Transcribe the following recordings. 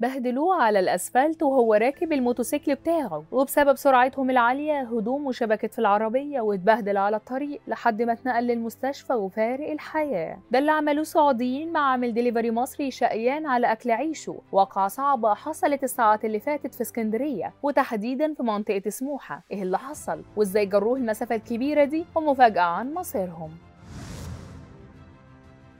بهدلوه على الأسفلت وهو راكب الموتوسيكل بتاعه وبسبب سرعتهم العالية هدومه شبكت في العربية واتبهدل على الطريق لحد ما اتنقل للمستشفى وفارق الحياة. ده اللي عملوه سعوديين مع عامل دليفري مصري شقيان على أكل عيشه. واقعة صعبة حصلت الساعات اللي فاتت في اسكندرية وتحديدا في منطقة سموحة. إيه اللي حصل؟ وإزاي جروه المسافة الكبيرة دي؟ ومفاجأة عن مصيرهم.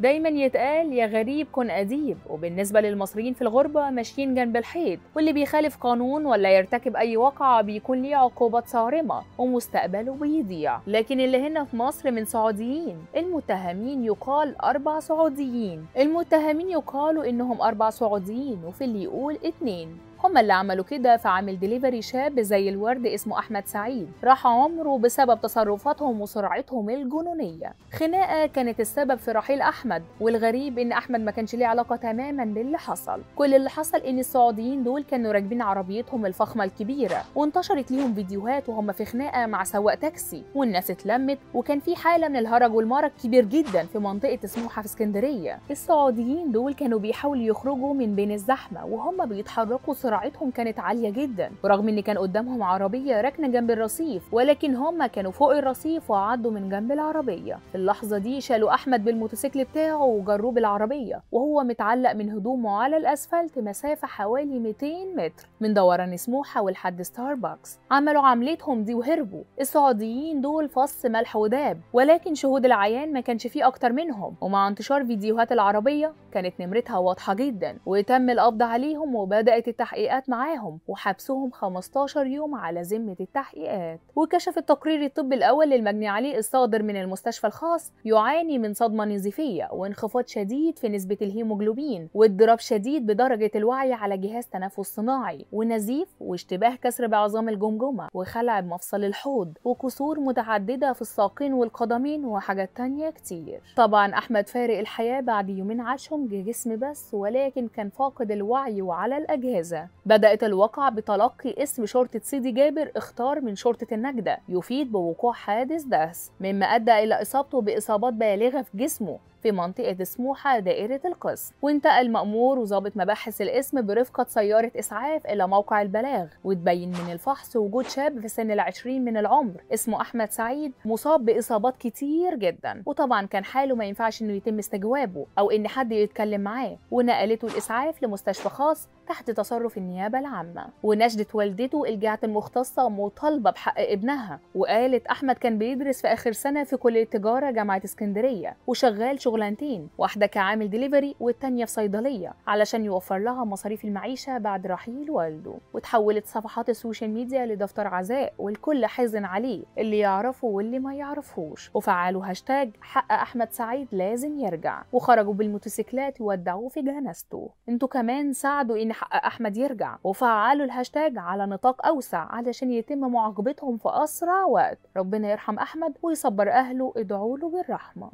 دايما يتقال يا غريب كن أديب وبالنسبة للمصريين في الغربة ماشيين جنب الحيط واللي بيخالف قانون ولا يرتكب أي واقعة بيكون ليه عقوبات صارمة ومستقبله بيضيع. لكن اللي هنا في مصر من سعوديين المتهمين يقال أربع سعوديين. المتهمين يقالوا إنهم أربع سعوديين وفي اللي يقول اتنين. هما اللي عملوا كده في عامل دليفري شاب زي الورد اسمه أحمد سعيد. راح عمره بسبب تصرفاتهم وسرعتهم الجنونية. خناقة كانت السبب في رحيل أحمد والغريب إن أحمد ما كانش ليه علاقة تماما باللي حصل. كل اللي حصل إن السعوديين دول كانوا راكبين عربيتهم الفخمة الكبيرة. وانتشرت ليهم فيديوهات وهم في خناقة مع سواق تاكسي. والناس اتلمت وكان في حالة من الهرج والمرج كبير جدا في منطقة سموحة في اسكندرية. السعوديين دول كانوا بيحاولوا يخرجوا من بين الزحمة وهم بيتحركوا سرعتهم كانت عالية جدا. برغم إن كان قدامهم عربية راكنة جنب الرصيف ولكن هم كانوا فوق الرصيف وعدوا من جنب العربية. في اللحظة دي شالوا أحمد بالموتوسيكل بتاعه وجروه بالعربية. وهو متعلق من هدومه على الأسفلت مسافة حوالي 200 متر. من دوران سموحة ولحد ستاربكس. عملوا عملتهم دي وهربوا. السعوديين دول فص ملح وداب. ولكن شهود العيان ما كانش فيه أكتر منهم. ومع انتشار فيديوهات العربية كانت نمرتها واضحة جدا. وتم القبض عليهم وبدأت التحقيقات معاهم وحبسهم 15 يوم على ذمة التحقيقات. وكشف التقرير الطبي الأول للمجني عليه الصادر من المستشفى الخاص يعاني من صدمة نزيفية وانخفاض شديد في نسبة الهيموجلوبين واضطراب شديد بدرجة الوعي على جهاز تنفس صناعي ونزيف واشتباه كسر بعظام الجمجمة وخلع بمفصل الحوض وكسور متعددة في الساقين والقدمين وحاجات تانية كتير. طبعا أحمد فارق الحياة بعد يومين عاشهم جسم بس ولكن كان فاقد الوعي وعلى الأجهزة. بدأت الواقعة بتلقي اسم شرطة سيدي جابر اختار من شرطة النجدة يفيد بوقوع حادث دهس مما أدى إلى إصابته بإصابات بالغة في جسمه في منطقة سموحة دائرة القسم وانتقل مأمور وظابط مباحث الاسم برفقة سيارة إسعاف إلى موقع البلاغ. وتبين من الفحص وجود شاب في سن العشرين من العمر. اسمه أحمد سعيد مصاب بإصابات كتير جدا. وطبعا كان حاله ما ينفعش إنه يتم استجوابه أو إن حد يتكلم معاه. ونقلته الإسعاف لمستشفى خاص تحت تصرف النيابة العامة. ونشدت والدته الجهات المختصة مطالبة بحق ابنها. وقالت أحمد كان بيدرس في آخر سنة في كلية تجارة جامعة اسكندرية. وشغال شغلانتين. واحدة كعامل دليفري والتانية في صيدلية. علشان يوفر لها مصاريف المعيشة بعد رحيل والده. وتحولت صفحات ال social media لدفتر عزاء. والكل حزن عليه. اللي يعرفه واللي ما يعرفوش. وفعلوا هاشتاج حق أحمد سعيد لازم يرجع. وخرجوا بالموتوسيكلات يودعوه في جنازته. أنتوا كمان ساعدوا إن حق أحمد يرجع. وفعلوا الهاشتاج على نطاق أوسع علشان يتم معاقبتهم في أسرع وقت. ربنا يرحم أحمد ويصبر أهله. ادعوا له بالرحمة.